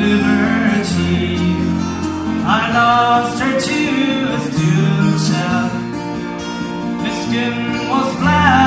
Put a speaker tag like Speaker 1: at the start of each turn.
Speaker 1: liberty. I lost her to a student. The skin was black.